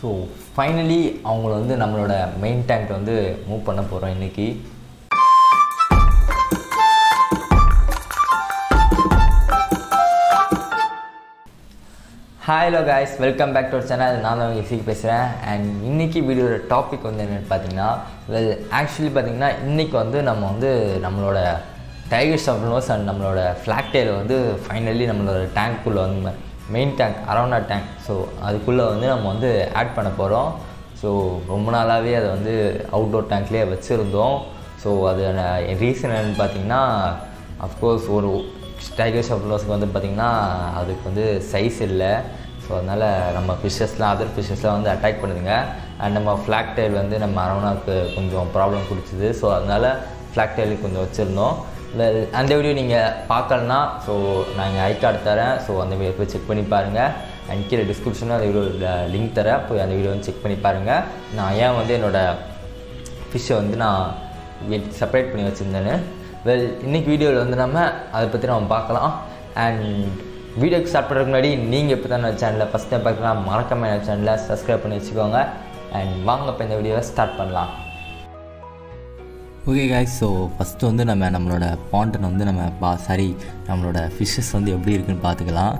So finally அவங்கள வந்து நம்மளோட மெயின் டேங்க் வந்து மூவ் பண்ண போகிறோம் இன்றைக்கி hi hello guys welcome back to channel நான் தான் இசிக்கு பேசுகிறேன் அண்ட் இன்றைக்கி வீடியோட டாபிக் வந்து என்னென்னு பார்த்தீங்கன்னா வெல் ஆக்சுவலி பார்த்தீங்கன்னா இன்றைக்கி வந்து நம்ம வந்து நம்மளோட டைகர்ஸ் ஆஃப் அண்ட் நம்மளோட ஃப்ளாக் டேல வந்து ஃபைனலி நம்மளோட டேங்க்குள்ளே வந்து மெயின் டேங்க் அரௌண்டா டேங்க் ஸோ அதுக்குள்ளே வந்து நம்ம வந்து ஆட் பண்ண போகிறோம் ஸோ ரொம்ப நாளாகவே அதை வந்து அவுட்டோர் டேங்க்லேயே வச்சுருந்தோம். ஸோ அது ரீசன் என்னென்னு பார்த்தீங்கன்னா அஃப்கோர்ஸ் ஒரு டைகர் ஆஃப் வந்து பார்த்திங்கன்னா அதுக்கு வந்து சைஸ் இல்லை. ஸோ அதனால் நம்ம ஃபிஷ்ஷஸ்லாம் அதர் ஃபிஷ்ஷஸ்லாம் வந்து அட்டாக் பண்ணுதுங்க. அண்ட் நம்ம ஃப்ளாக் டைல் வந்து நம்ம அரவணாவுக்கு கொஞ்சம் ப்ராப்ளம் கொடுத்துது. ஸோ அதனால் ஃப்ளாக் டைலுக்கு கொஞ்சம் வச்சுருந்தோம். வெல் அந்த வீடியோ நீங்கள் பார்க்கலனா ஸோ நான் ஐ கார்டு தரேன். ஸோ அந்த வீடியோ போய் செக் பண்ணி பாருங்கள் அண்ட் கீழே டிஸ்கிரிப்ஷனில் அந்த வீடியோ லிங்க் தரேன். போய் அந்த வீடியோ வந்து செக் பண்ணி பாருங்கள் நான் ஏன் வந்து என்னோடய ஃபிஷ்ஷை வந்து நான் செப்பரேட் பண்ணி வச்சுருந்தேன்னு. வெல் இன்றைக்கி வீடியோவில் வந்து நம்ம அதை பற்றி நம்ம பார்க்கலாம். அண்ட் வீடியோக்கு ஸ்டார்ட் பண்ணுறதுக்கு முன்னாடி நீங்கள் இப்போ தான் சேனலில் ஃபஸ்ட் டைம் பார்க்கலாம் மறக்காமல் சேனலை சப்ஸ்கிரைப் பண்ணி வச்சுக்கோங்க. அண்ட் வாங்க இப்போ இந்த வீடியோவை ஸ்டார்ட் பண்ணலாம். ஓகே காய்ஸ் ஸோ ஃபஸ்ட்டு வந்து நம்ம நம்மளோட பாண்டன் வந்து நம்ம பா சாரி நம்மளோட ஃபிஷ்ஷஸ் வந்து எப்படி இருக்குன்னு பார்த்துக்கலாம்.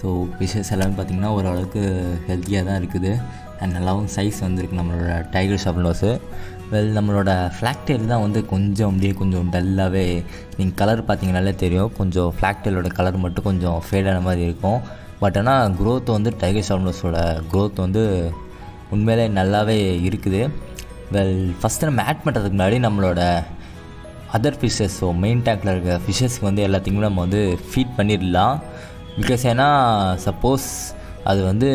ஸோ ஃபிஷ்ஷஸ் எல்லாமே பார்த்திங்கன்னா ஓரளவுக்கு ஹெல்த்தியாக தான் இருக்குது. அண்ட் நல்லாவும் சைஸ் வந்துருக்கு நம்மளோட டைகர் ஷப்லோஸு வெல் நம்மளோட ஃப்ளாக்டெயில் தான் வந்து கொஞ்சம் அப்படியே கொஞ்சம் டல்லாகவே நீங்கள் கலர் பார்த்தீங்கனாலே தெரியும். கொஞ்சம் ஃப்ளாக்டெயிலோட கலர் மட்டும் கொஞ்சம் ஃபேடான மாதிரி இருக்கும். பட் ஆனால் க்ரோத் வந்து டைகர் ஷப்லோஸோட க்ரோத் வந்து உண்மையிலே நல்லாவே இருக்குது. வெல் ஃபஸ்ட்டு நம்ம ஆட் பண்ணுறதுக்கு முன்னாடி நம்மளோட அதர் ஃபிஷ்ஷஸ் ஸோ மெயின் டேங்கில் இருக்கிற ஃபிஷ்ஷஸ்க்கு வந்து எல்லாத்தையுமே நம்ம வந்து ஃபீட் பண்ணிடலாம். பிகாஸ் ஏன்னா சப்போஸ் அது வந்து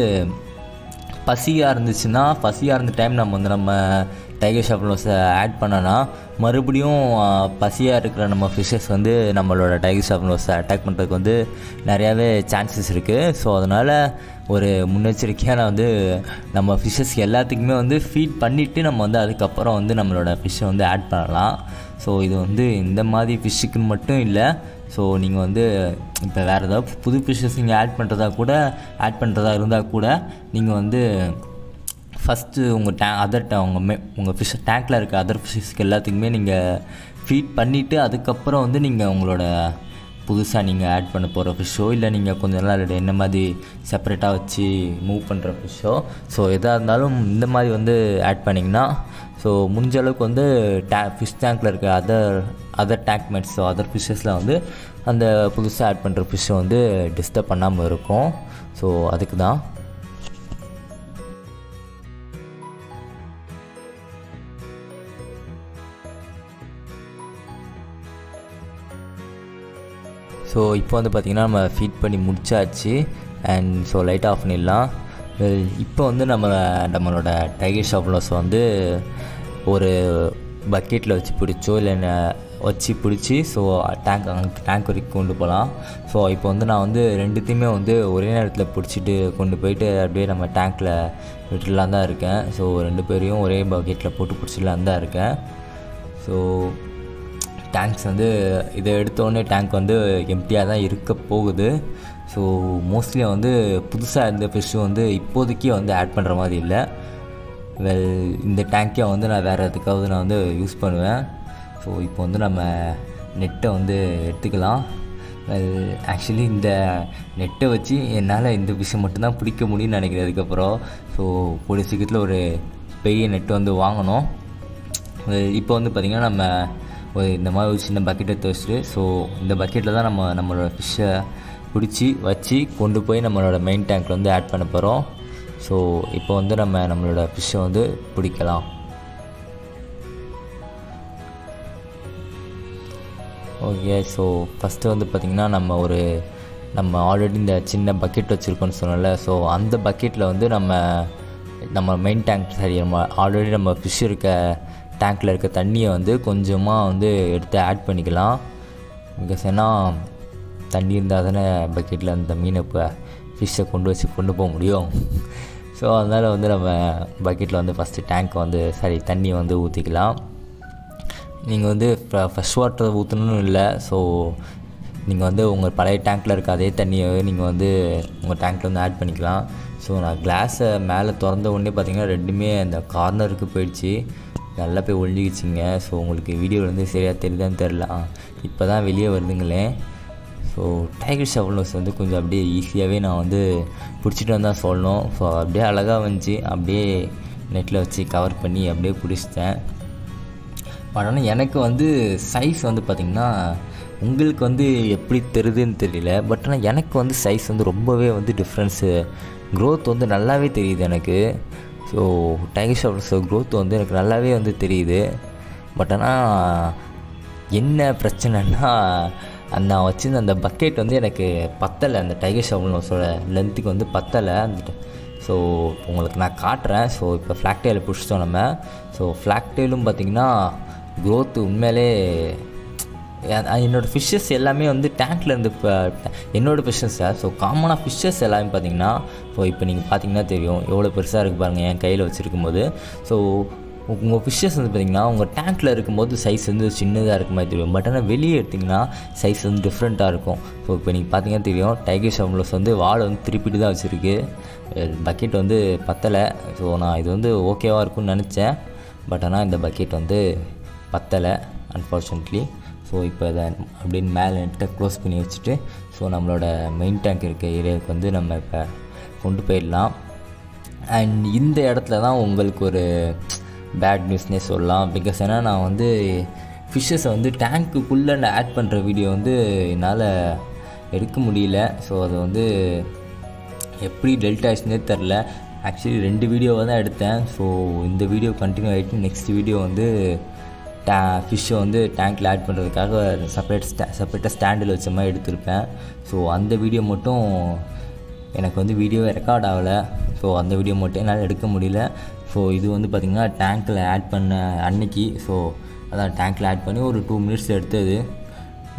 பசியாக இருந்துச்சுன்னா பசியாக இருந்த டைம் நம்ம வந்து நம்ம டைகர் ஷாப்னோஸை ஆட் பண்ணோன்னா மறுபடியும் பசியாக இருக்கிற நம்ம ஃபிஷ்ஷஸ் வந்து நம்மளோட டைகர் ஷாப்னோஸை அட்டாக் பண்ணுறதுக்கு வந்து நிறையாவே சான்சஸ் இருக்குது ஸோ அதனால் ஒரு முன்னெச்சரிக்கையாக நான் வந்து நம்ம ஃபிஷ்ஷஸ் எல்லாத்துக்குமே வந்து ஃபீட் பண்ணிவிட்டு நம்ம வந்து அதுக்கப்புறம் வந்து நம்மளோட ஃபிஷ்ஷை வந்து ஆட் பண்ணலாம். ஸோ இது வந்து இந்த மாதிரி ஃபிஷ்ஷுக்குன்னு மட்டும் இல்லை. ஸோ நீங்கள் வந்து இப்போ வேறு ஏதாவது புது ஃபிஷ்ஷஸ் நீங்கள் ஆட் பண்ணுறதா கூட ஆட் பண்ணுறதா இருந்தால் கூட நீங்கள் வந்து ஃபஸ்ட்டு உங்கள் டே அதர் டே உங்கள் மே உங்கள் ஃபிஷ் டேங்கில் இருக்க அதர் ஃபிஷ்ஷஸ்க்கு எல்லாத்துக்குமே நீங்கள் ஃபீட் பண்ணிவிட்டு அதுக்கப்புறம் வந்து நீங்கள் உங்களோட புதுசாக நீங்கள் ஆட் பண்ண போகிற ஃபிஷ்ஷோ இல்லை நீங்கள் கொஞ்சம் நாள் என்ன மாதிரி செப்பரேட்டாக வச்சு மூவ் பண்ணுற ஃபிஷ்ஷோ ஸோ எதாக இருந்தாலும் இந்த மாதிரி வந்து ஆட் பண்ணிங்கன்னா ஸோ முடிஞ்ச அளவுக்கு வந்து டே ஃபிஷ் டேங்க்கில் இருக்க other other tank mates other ஃபிஷ்ஷஸில் வந்து அந்த புதுசாக ஆட் பண்ணுற ஃபிஷ்ஷை வந்து டிஸ்டர்ப் பண்ணாமல் இருக்கும். ஸோ அதுக்கு தான் ஸோ இப்போ வந்து பார்த்திங்கன்னா நம்ம ஃபீட் பண்ணி முடிச்சாச்சு. அண்ட் ஸோ லைட் ஆஃப் பண்ணிடலாம். இப்போ வந்து நம்ம நம்மளோட டைகர் ஷாப்லஸ் வந்து ஒரு பக்கெட்டில் வச்சு பிடிச்சோ இல்லை வச்சு பிடிச்சி ஸோ டேங்க் அங்கே டேங்க் வரைக்கும் கொண்டு போகலாம் ஸோ இப்போ வந்து நான் வந்து ரெண்டுத்தையுமே வந்து ஒரே நேரத்தில் பிடிச்சிட்டு கொண்டு போயிட்டு அப்படியே நம்ம டேங்க்கில் விட்டுலாம் தான் இருக்கேன். ஸோ ரெண்டு பேரையும் ஒரே பக்கெட்டில் போட்டு பிடிச்சிடலாம் தான் இருக்கேன். ஸோ டேங்க்ஸ் வந்து இதை எடுத்தோடனே டேங்க் வந்து எம்டியாக தான் இருக்க போகுது. ஸோ மோஸ்ட்லி வந்து புதுசாக இருந்த ஃபிஷ்ஷு வந்து இப்போதைக்கே வந்து ஆட் பண்ணுற மாதிரி இல்லை. வெல் இந்த டேங்க்கே வந்து நான் வேறு எதுக்காவது நான் வந்து யூஸ் பண்ணுவேன். ஸோ இப்போ வந்து நம்ம நெட்டை வந்து எடுத்துக்கலாம். வெல் ஆக்சுவலி இந்த நெட்டை வச்சு என்னால் இந்த விஷயம் மட்டும்தான் பிடிக்க முடியும்னு நினைக்கிறேன் அதுக்கப்புறம் ஸோ கூடிய சீக்கிரத்தில் ஒரு பெரிய நெட்டு வந்து வாங்கணும். இப்போ வந்து பார்த்திங்கன்னா நம்ம இந்த மாதிரி ஒரு சின்ன பக்கெட் எடுத்து வச்சுட்டு ஸோ இந்த பக்கெட்டில் தான் நம்ம நம்மளோட ஃபிஷ்ஷை பிடிச்சி வச்சு கொண்டு போய் நம்மளோட மெயின் டேங்க்கில் வந்து ஆட் பண்ண போகிறோம் ஸோ இப்போ வந்து நம்ம நம்மளோட ஃபிஷ்ஷை வந்து பிடிக்கலாம். ஓகே ஸோ ஃபஸ்ட்டு வந்து பார்த்திங்கன்னா நம்ம ஒரு நம்ம ஆல்ரெடி இந்த சின்ன பக்கெட் வச்சுருக்கோன்னு சொன்னோம்ல ஸோ அந்த பக்கெட்டில் வந்து நம்ம நம்ம மெயின் டேங்க் சரி நம்ம ஆல்ரெடி நம்ம ஃபிஷ் இருக்க டேங்க்கில் இருக்க தண்ணியை வந்து கொஞ்சமாக வந்து எடுத்து ஆட் பண்ணிக்கலாம். பிகாஸ் ஏன்னா தண்ணி இருந்தால் தானே பக்கெட்டில் அந்த மீனை இப்போ ஃபிஷ்ஷை கொண்டு வச்சு கொண்டு போக முடியும். ஸோ அதனால் வந்து நம்ம பக்கெட்டில் வந்து ஃபஸ்ட்டு டேங்க்கை வந்து சாரி தண்ணியை வந்து ஊற்றிக்கலாம் நீங்கள் வந்து ஃப்ரெஷ் வாட்டர் ஊற்றணும்னு இல்லை. ஸோ நீங்கள் வந்து உங்கள் பழைய டேங்க்கில் இருக்க அதே தண்ணியை நீங்கள் வந்து உங்கள் டேங்க்கில் வந்து ஆட் பண்ணிக்கலாம். ஸோ நான் கிளாஸை மேலே திறந்த உடனே பார்த்தீங்கன்னா ரெண்டுமே அந்த கார்னருக்கு போயிடுச்சு. நல்லா போய் ஒழிஞ்சிக்கிச்சிங்க ஸோ உங்களுக்கு வீடியோ வந்து சரியாக தெரியுதான்னு தெரில இப்போ தான் வெளியே வருதுங்களே. ஸோ டைகர் ஷவல்னஸ் வந்து கொஞ்சம் அப்படியே ஈஸியாகவே நான் வந்து பிடிச்சிட்டு வந்தால் சொல்லணும். ஸோ அப்படியே அழகாக வந்துச்சு. அப்படியே நெட்டில் வச்சு கவர் பண்ணி அப்படியே பிடிச்சிட்டேன். பட் ஆனால் எனக்கு வந்து சைஸ் வந்து பார்த்திங்கன்னா உங்களுக்கு வந்து எப்படி தெரியுதுன்னு தெரியல. பட் ஆனால் எனக்கு வந்து சைஸ் வந்து ரொம்பவே வந்து டிஃப்ரென்ஸு க்ரோத் வந்து நல்லாவே தெரியுது எனக்கு. ஸோ டைகர் ஷாப்ஸோட க்ரோத் வந்து எனக்கு நல்லாவே வந்து தெரியுது. பட் ஆனால் என்ன பிரச்சனைன்னா அந்த நான் வச்சிருந்த அந்த பக்கெட் வந்து எனக்கு பத்தலை. அந்த டைகர் ஷாப்ஸோட லென்த்துக்கு வந்து பத்தலை. அந்த ஸோ உங்களுக்கு நான் காட்டுறேன். ஸோ இப்போ ஃப்ளாக்டெயில் பிடிச்சிட்டோம் நம்ம. ஸோ ஃப்ளாக்டெயிலும் பார்த்திங்கன்னா க்ரோத் உண்மையிலே என்னோடய ஃபிஷ்ஷஸ் எல்லாமே வந்து டேங்க்கில் இருந்து இப்போ என்னோடய ஃபிஷ்ஷஸ் சார் ஸோ காமனாக ஃபிஷ்ஷஸ் எல்லாமே பார்த்தீங்கன்னா ஸோ இப்போ நீங்கள் பார்த்தீங்கன்னா தெரியும் எவ்வளோ பெருசாக இருக்குது பாருங்கள் என் கையில் வச்சுருக்கும் போது ஸோ உங்கள் ஃபிஷ்ஷஸ் வந்து பார்த்திங்கன்னா உங்கள் டேங்க்கில் இருக்கும்போது சைஸ் வந்து சின்னதாக இருக்க மாதிரி தெரியும். பட் ஆனால் வெளியே எடுத்திங்கன்னா சைஸ் வந்து டிஃப்ரெண்ட்டாக இருக்கும். ஸோ இப்போ நீங்கள் பார்த்தீங்கன்னா தெரியும் டைகர் ஷாம்லோஸ் வந்து வாழை வந்து திருப்பிட்டு தான் வச்சுருக்கு. பக்கெட் வந்து பத்தலை. ஸோ நான் இது வந்து ஓகேவாக இருக்கும்னு நினச்சேன். பட் ஆனால் இந்த பக்கெட் வந்து பத்தலை அன்ஃபார்ச்சுனேட்லி ஸோ இப்போ இதை அப்படின்னு மேலே நெட்டை க்ளோஸ் பண்ணி வச்சுட்டு ஸோ நம்மளோட மெயின் டேங்க் இருக்க ஏரியாவுக்கு வந்து நம்ம இப்போ கொண்டு போயிடலாம். அண்ட் இந்த இடத்துல தான் உங்களுக்கு ஒரு பேட் நியூஸ்னே சொல்லலாம். பிகாஸ் ஏன்னா நான் வந்து ஃபிஷ்ஷஸை வந்து டேங்க்குள்ளே நான் ஆட் பண்ணுற வீடியோ வந்து என்னால் எடுக்க முடியல. ஸோ அது வந்து எப்படி டெல்ட் ஆயிடுச்சுனே தெரில. ஆக்சுவலி ரெண்டு வீடியோவை தான் எடுத்தேன். ஸோ இந்த வீடியோ கண்டினியூ ஆகிட்டு நெக்ஸ்ட் வீடியோ வந்து டே ஃபிஷ்ஷை வந்து டேங்க்கில் ஆட் பண்ணுறதுக்காக செப்பரேட் ஸ்டா செப்பரேட்டாக ஸ்டாண்டில் வச்ச மாதிரி எடுத்திருப்பேன். ஸோ அந்த வீடியோ மட்டும் எனக்கு வந்து வீடியோவே ரெக்கார்ட் ஆகலை. ஸோ அந்த வீடியோ மட்டும் என்னால் எடுக்க முடியல. ஸோ இது வந்து பார்த்திங்கன்னா டேங்க்கில் ஆட் பண்ண அன்னைக்கு. ஸோ அதான் டேங்க்கில் ஆட் பண்ணி ஒரு டூ மினிட்ஸ் எடுத்தது.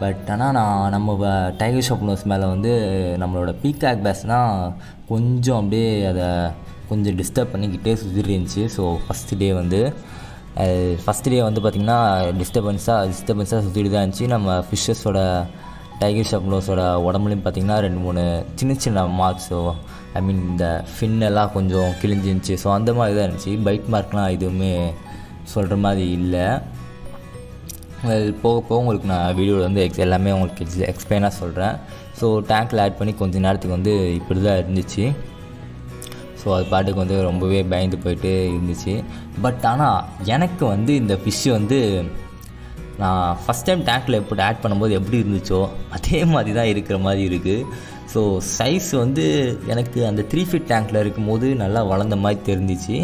பட் ஆனால் நான் நம்ம டைகர் ஷாப் நோஸ் மேலே வந்து நம்மளோட பீகாக் பேஸ்னால் கொஞ்சம் அப்படியே அதை கொஞ்சம் டிஸ்டர்ப் பண்ணிக்கிட்டே சுற்றிட்டு இருந்துச்சு. ஸோ ஃபஸ்ட் டே வந்து ஃபஸ்ட் டே வந்து பார்த்திங்கன்னா டிஸ்டர்பன்ஸாக டிஸ்டர்பன்ஸாக சுற்றிட்டு தான் இருந்துச்சு. நம்ம ஃபிஷ்ஷஸோட டைகர் ஷப்ளோஸோட உடம்புலையும் பார்த்திங்கன்னா ரெண்டு மூணு சின்ன சின்ன மார்க்ஸோ ஐ மீன் இந்த ஃபின்னெல்லாம் கொஞ்சம் கிழிஞ்சிருந்துச்சு. ஸோ அந்த மாதிரி தான் இருந்துச்சு. பைட் மார்க்லாம் எதுவுமே சொல்கிற மாதிரி இல்லை. போக போக உங்களுக்கு நான் வீடியோவில் வந்து எக்ஸ் எல்லாமே உங்களுக்கு எக்ஸ் எக்ஸ்பிளைனாக சொல்கிறேன் ஸோ டேங்க்கில் ஆட் பண்ணி கொஞ்சம் நேரத்துக்கு வந்து இப்படி தான் இருந்துச்சு. ஸோ அது பாட்டுக்கு வந்து ரொம்பவே பயந்து போயிட்டு இருந்துச்சு. பட் ஆனால் எனக்கு வந்து இந்த ஃபிஷ்ஷு வந்து நான் ஃபஸ்ட் டைம் டேங்கில் எப்படி ஆட் பண்ணும்போது எப்படி இருந்துச்சோ அதே மாதிரி தான் இருக்கிற மாதிரி இருக்குது ஸோ சைஸ் வந்து எனக்கு அந்த த்ரீ ஃபீட் டேங்கில் இருக்கும்போது நல்லா வளர்ந்த மாதிரி தெரிஞ்சிச்சு.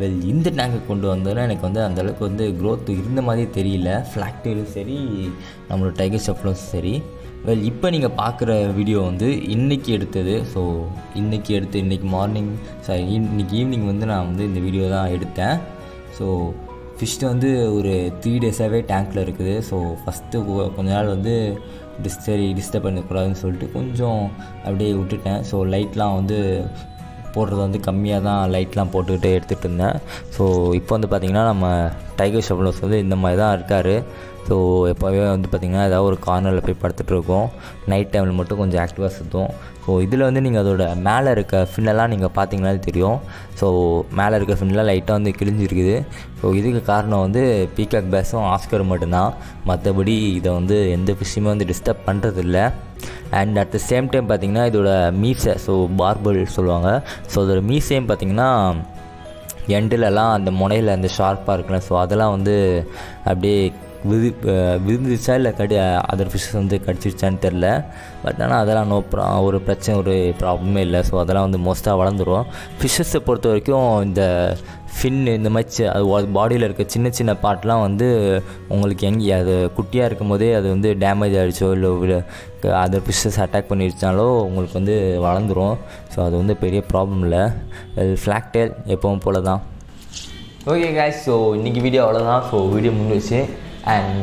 வெல் இந்த டேங்கை கொண்டு வந்தோன்னா எனக்கு வந்து அந்தளவுக்கு வந்து க்ரோத் இருந்த மாதிரி தெரியல. ஃப்ளாக்டேலும் சரி நம்மளோட டைகர் ஷப்லும் சரி. வெல் இப்போ நீங்கள் பார்க்குற வீடியோ வந்து இன்றைக்கி எடுத்தது. ஸோ இன்றைக்கி எடுத்து இன்றைக்கி மார்னிங் சாரி இன்றைக்கி ஈவினிங் வந்து நான் வந்து இந்த வீடியோ தான் எடுத்தேன். ஸோ ஃபிஷ்ட்டு வந்து ஒரு த்ரீ டேஸாகவே டேங்க்கில் இருக்குது. ஸோ ஃபஸ்ட்டு கொஞ்ச நாள் வந்து டிஸ் சரி டிஸ்டர்ப் பண்ணக்கூடாதுன்னு சொல்லிட்டு கொஞ்சம் அப்படியே விட்டுட்டேன். ஸோ லைட்லாம் வந்து போடுறது வந்து கம்மியாக தான் லைட்லாம் போட்டுக்கிட்டு எடுத்துகிட்டு இருந்தேன். ஸோ இப்போ வந்து பார்த்திங்கன்னா நம்ம டைகர் ஷப்லோஸ் வந்து இந்த மாதிரி தான் இருக்கார். ஸோ எப்போவே வந்து பார்த்திங்கன்னா ஏதாவது ஒரு கார்னரில் போய் படுத்துட்டு இருக்கோம் நைட் டைமில் மட்டும் கொஞ்சம் ஆக்டிவாக சுற்றும் ஸோ இதில் வந்து நீங்கள் அதோட மேலே இருக்க ஃபின்னெல்லாம் நீங்கள் பார்த்தீங்கனாலே தெரியும். ஸோ மேலே இருக்க ஃபின்னெலாம் லைட்டாக வந்து கிழிஞ்சிருக்குது. ஸோ இதுக்கு காரணம் வந்து பீகாக் பேஸும் ஆஸ்கர் மட்டும்தான். மற்றபடி இதை வந்து எந்த ஃபிஷ்ஷுமே வந்து டிஸ்டர்ப் பண்ணுறதில்ல and at the same time பார்த்திங்கன்னா இதோட மீசை ஸோ பார்பல் சொல்லுவாங்க. ஸோ அதோட மீசையும் பார்த்திங்கன்னா எண்டிலலாம் அந்த முனையில் அந்த ஷார்ப்பாக இருக்குல்ல ஸோ அதெல்லாம் வந்து அப்படியே விதி விழுந்துச்சா இல்லை கடி அதர் ஃபிஷ்ஷஸ் வந்து கடிச்சிருச்சான்னு தெரில. பட் ஆனால் அதெல்லாம் நோ ப்ரா ஒரு பிரச்சனை ஒரு ப்ராப்ளமே இல்லை. ஸோ அதெல்லாம் வந்து மோஸ்ட்டாக வளர்ந்துரும். ஃபிஷ்ஷஸை பொறுத்த வரைக்கும் இந்த ஃபின் இந்த மாதிரி அது பாடியில் இருக்க சின்ன சின்ன பார்ட்லாம் வந்து உங்களுக்கு எங்கே அது குட்டியாக இருக்கும் போதே அது வந்து டேமேஜ் ஆகிடுச்சோ இல்லை அதர் ஃபிஷ்ஷஸ் அட்டாக் பண்ணிடுச்சாலோ உங்களுக்கு வந்து வளர்ந்துரும். ஸோ அது வந்து பெரிய ப்ராப்ளம் இல்லை. அது டேல் எப்பவும் போல தான் ஓகே காய்ஸ் ஸோ இன்றைக்கி வீடியோ அவ்வளோதான் ஸோ வீடியோ முடிஞ்சிச்சு அண்ட்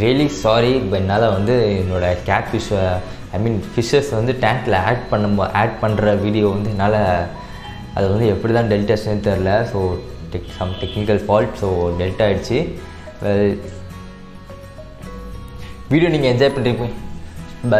ரியலி சாரி இப்போ என்னால் வந்து என்னோடய கேட் ஃபிஷ்ஷை ஐ மீன் ஃபிஷ்ஷஸ் வந்து டேங்கில் ஆட் பண்ணும் ஆட் பண்ணுற வீடியோ வந்து என்னால் அது வந்து எப்படி தான் டெல்டாச்சுன்னு தெரில so tech some technical fault so delete ஆகிடுச்சு வீடியோ நீங்கள் என்ஜாய் பண்ணியிருப்பீங்க ப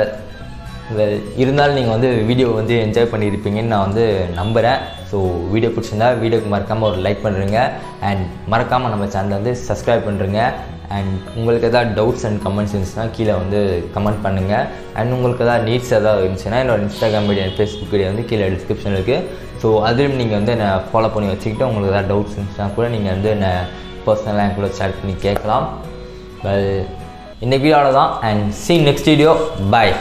வெல் இருந்தாலும் நீங்கள் வந்து வீடியோ வந்து என்ஜாய் பண்ணியிருப்பீங்கன்னு நான் வந்து நம்புகிறேன் ஸோ வீடியோ பிடிச்சிருந்தா வீடியோக்கு மறக்காமல் ஒரு லைக் பண்ணுறேங்க அண்ட் மறக்காமல் நம்ம சேனலை வந்து சப்ஸ்கிரைப் பண்ணுறேங்க அண்ட் உங்களுக்கு எதாவது டவுட்ஸ் அண்ட் கமெண்ட்ஸ் இருந்துச்சுன்னா கீழே வந்து கமெண்ட் பண்ணுங்கள் அண்ட் உங்களுக்கு எதாவது நீட்ஸ் எதாவது இருந்துச்சுன்னா என்னோட இன்ஸ்டாகிராம் ஐடி ஃபேஸ்புக் ஐடி வந்து கீழே டிஸ்கிரிப்ஷன் இருக்குது ஸோ அதிலும் நீங்கள் வந்து என்னை ஃபாலோ பண்ணி வச்சுக்கிட்டு உங்களுக்கு எதாவது டவுட்ஸ் இருந்துச்சுன்னா கூட நீங்கள் வந்து என்னை பர்சனலாக என் கூட ஷேர் பண்ணி கேட்கலாம். வெல் இந்த வீடியோவில் தான் and see next video bye